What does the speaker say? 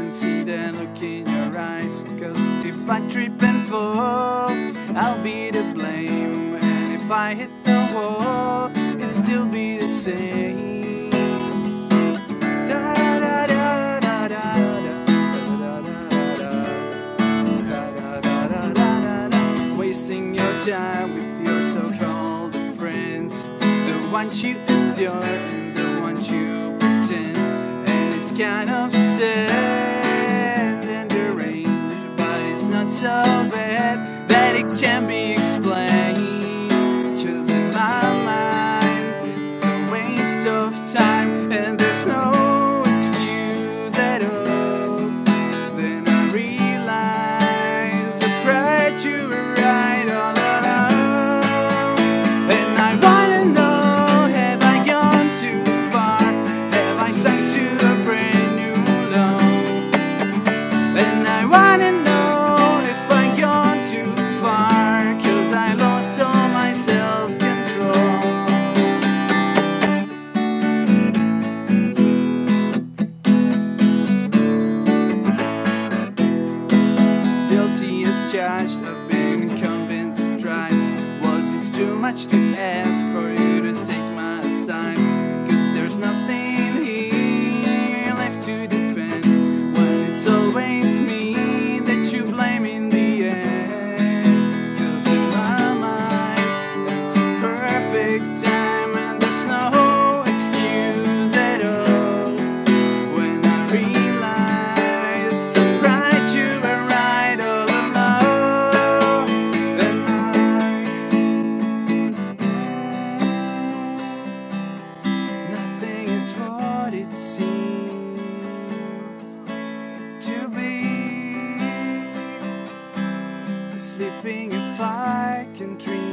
can see the look in your eyes. Cause if I trip and fall, I'll be to blame. And if I hit the wall, it'll still be the same. Time with your so-called friends. The ones you adore and the ones you can be much to ask for you to take. can dream.